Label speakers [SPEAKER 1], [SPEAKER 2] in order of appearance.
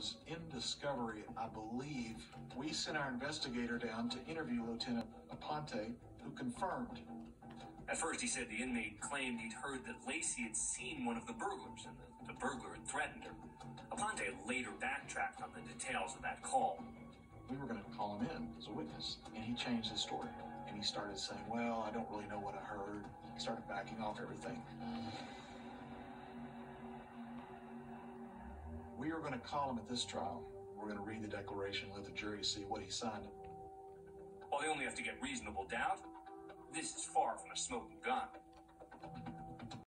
[SPEAKER 1] was in discovery, I believe. We sent our investigator down to interview Lieutenant Aponte, who confirmed.
[SPEAKER 2] At first, he said the inmate claimed he'd heard that Laci had seen one of the burglars and the, the burglar had threatened her. Aponte later backtracked on the details of that call.
[SPEAKER 1] We were going to call him in as a witness, and he changed his story. And he started saying, Well, I don't really know what I heard. He started backing off everything. We are going to call him at this trial. We're going to read the declaration, let the jury see what he signed.
[SPEAKER 2] Well, they only have to get reasonable doubt, this is far from a smoking gun.